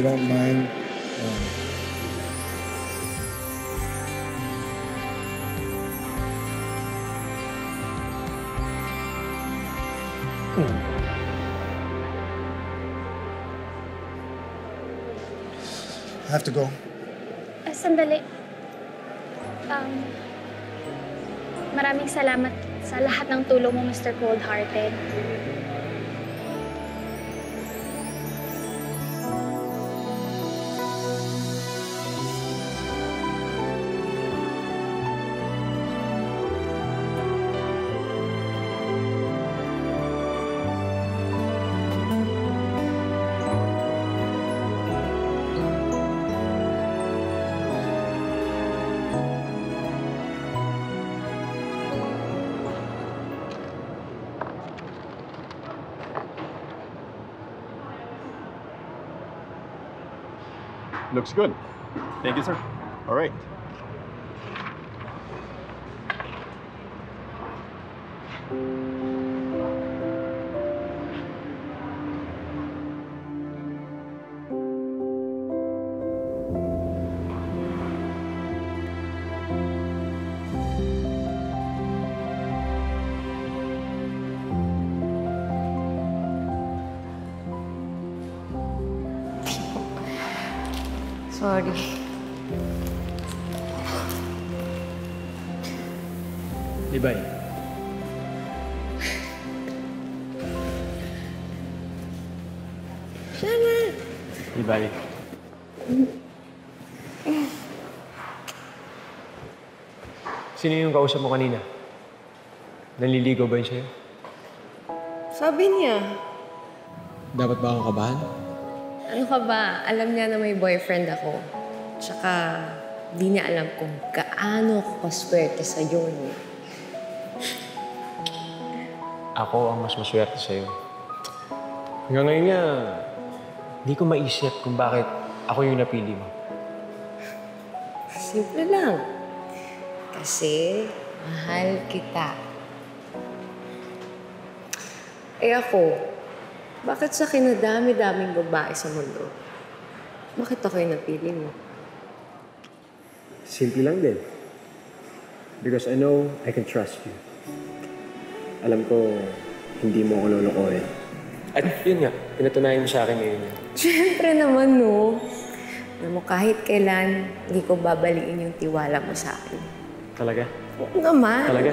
you don't mind, um, I have to go. Ah, sandali. Um, maraming salamat sa lahat ng tulong mo, Mr. Cold-Hearted. Looks good. Thank you, sir. All right. Sorry. Libay. Sana. Libay. Sino yung kausap mo kanina? Nanliligaw ba yun sa'yo? Sabi niya. Dapat ba akong kabahan? Ano ka ba? Alam niya na may boyfriend ako. Tsaka, di niya alam kung gaano ako kaswerte sa Johnny. Ako ang mas maswerte sa'yo. Hanggang ngayon nga, hindi ko maisip kung bakit ako yung napili mo. Simple lang. Kasi, mahal kita. Eh ako, bakit sa kinadami-daming babae sa mundo, bakit ako yung napili mo? Simple lang din. Because I know I can trust you. Alam ko, hindi mo ako lolokohin. At yun nga, pinatunayan mo sa akin ngayon. Siyempre naman, no. Alam mo, kahit kailan, hindi ko babaliin yung tiwala mo sa akin. Talaga? Oo naman. Talaga?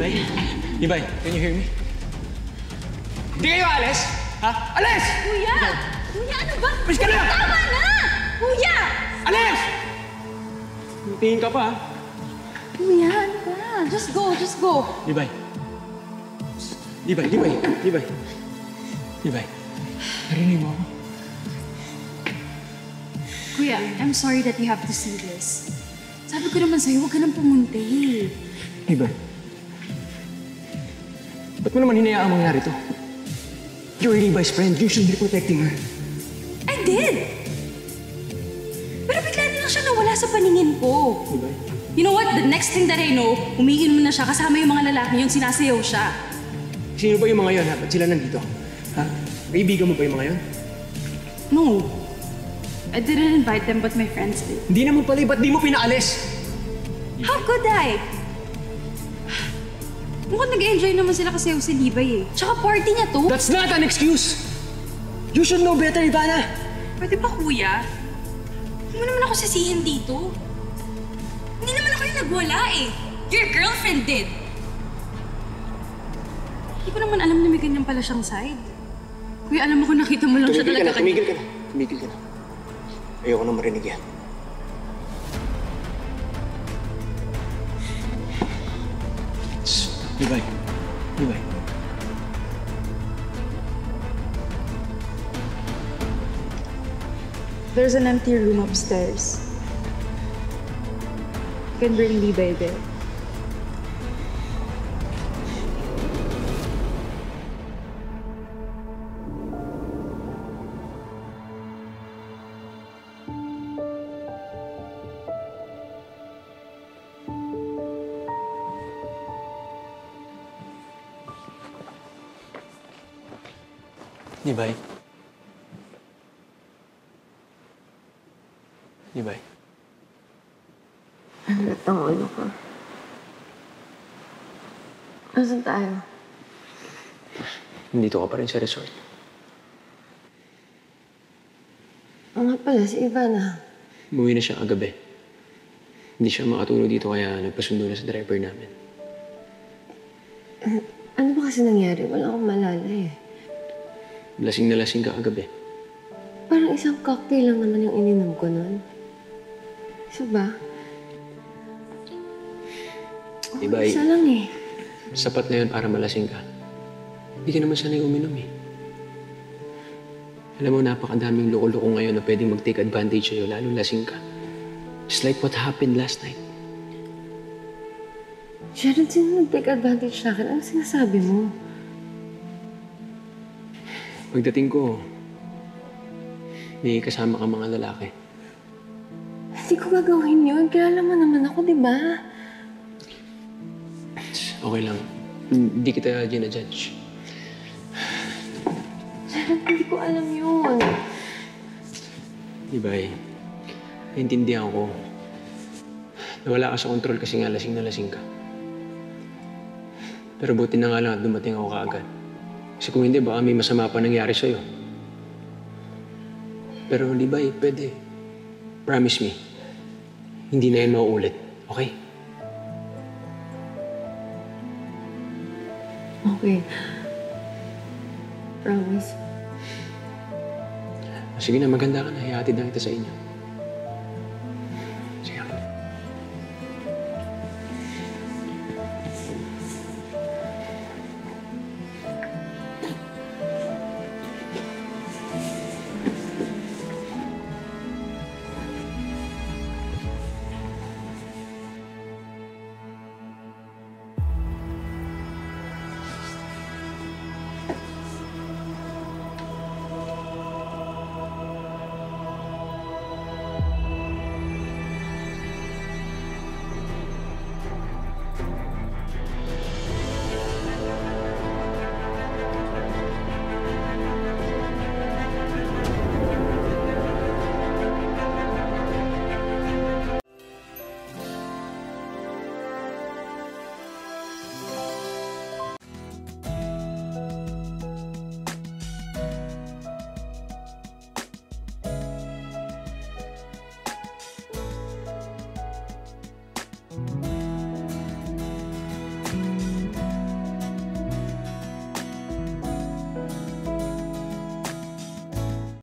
Libay? Libay, can you hear me? Hindi kayo alis? Ha? Alis! Kuya! Kuya, ano ba? Malis ka na! Tama na! Kuya! Alis! Tingin ka pa, ha? Kuya, ano ba? Just go, just go. Libay. Libay, Libay, Libay. Libay. Narinig mo ako? Kuya, I'm sorry that you have to see this. Sabi ko naman sa'yo, huwag ka nang pumunta eh. Ba't mo naman hinayaang mangyari to? You're Levi's friend. You should be protecting her. I did! Pero bigla na lang siya nawala sa paningin ko. Libay. You know what? The next thing that I know, umiinom na siya kasama yung mga lalaki yung sinasayaw siya. Sino ba yung mga yon, ha? Ba't sila nandito? Ha? Kaibigan mo ba yung mga yon? No. I didn't invite them, but my friends did. Hindi naman pala, ba't di mo pinaalis? How could I? Mukhang nag-enjoy naman sila kasi si Libay eh. Tsaka party niya to. That's not an excuse! You should know better, Ivana! Pwede ba kuya? Huwag mo naman ako sisihin dito. Hindi naman ako yung nagwala eh. Your girlfriend did. Hindi ko naman alam na may ganyan pala siyang side. Kuya, alam mo kung nakita mo lang siya Tumigil ka talaga na, tumigil ka na. Tumigil ka na. Ayoko na marinig yan. Libay. Libay. There's an empty room upstairs. You can bring Levi there. Libay. Libay. Ang lat ng ulo ko. Nasaan tayo? Nandito ka pa rin sa resort. Oo nga pala, si Ivana. Umuwi na siya kagabi. Hindi siya makatulog dito kaya nagpasundo na sa driver namin. Ano ba kasi nangyari? Wala akong malala eh. Lasing na lasing ka kagabi. Parang isang cocktail lang naman yung ininom ko nun. Isa ba? Oo, Iba, isa lang eh. Sapat na yun para malasing ka. Hindi ka naman sanay uminom eh. Alam mo, napakadaming loko-loko ngayon na pwedeng mag-take advantage sa'yo, lalo lasing ka. Just like what happened last night. Sharon, sino nag-take advantage sa akin? Ano sinasabi mo? Pagdating ko, may kasama ka mga lalaki. Hindi ko gagawin yun. Kilala mo naman ako, di ba? Okay lang. Hindi kita ginajudge. Sharon, hindi ko alam yun. Di ba eh? Naintindihan ko. Nawala ka sa control kasi nga lasing na lasing ka. Pero buti na nga lang at dumating ako kaagad. Kasi kung hindi, baka may masama pa nangyari sa'yo. Pero di ba eh, pwede. Promise me. Hindi na yun mauulit. Okay? Okay. Promise. Sige na, maganda ka na. Ihatid na kita sa inyo.